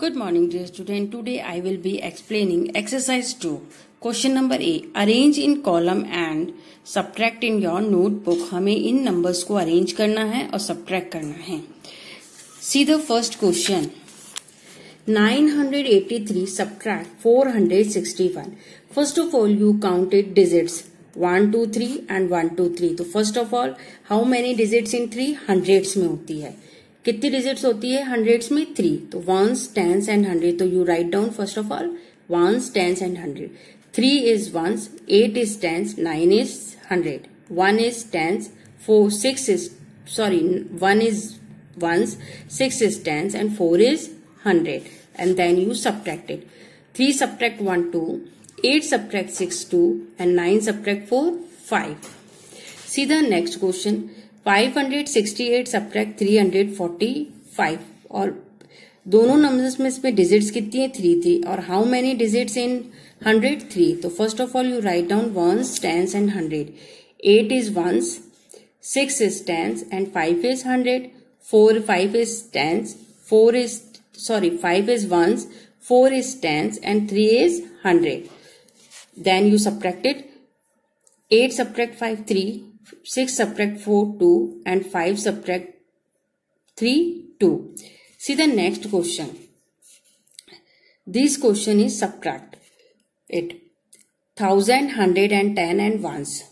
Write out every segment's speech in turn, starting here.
Good morning dear student. Today I will be explaining exercise 2. Question number A. Arrange in column and subtract in your notebook. हमें इन numbers को arrange करना है और subtract करना है. See the first question. 983 subtract 461. First of all you counted digits. 1, 2, 3 and 1, 2, 3. तो first of all how many digits in 3? Hundreds में होती है. कितनी डिजिट्स होती है? हंड्रेड्स में थ्री तो वंस टेंस एंड हंड्रेड तो you write down first of all ones tens and hundred three is ones eight is tens nine is hundred one is tens four six is sorry one is ones six is tens and four is hundred and then you subtracted three subtract one two eight subtract six two and nine subtract four five see the next question 568 subtract 345 और दोनों numbers में इसमें digits कितनी है? Three थी। और how many digits in hundred three तो first of all you write down ones tens and hundred eight is ones six is tens and five is hundred four five is tens four is sorry 5 is ones 4 is tens, and 3 is 100 then you subtract it. 8 subtract 5 3 6 subtract 4 2 and 5 subtract 3 2 see the next question. This question is subtract it. Thousand hundred and ten and ones.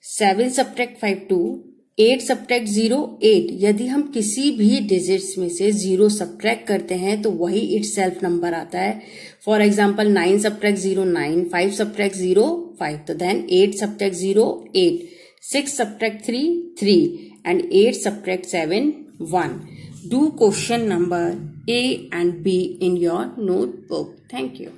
7 subtract 5 2 eight subtract zero eight यदि हम किसी भी digits में से zero subtract करते हैं तो वही इट सेल्फ नंबर आता है। For example nine subtract zero nine five subtract zero five तो then eight subtract zero eight six subtract three three and eight subtract seven one do question number A and B in your notebook thank you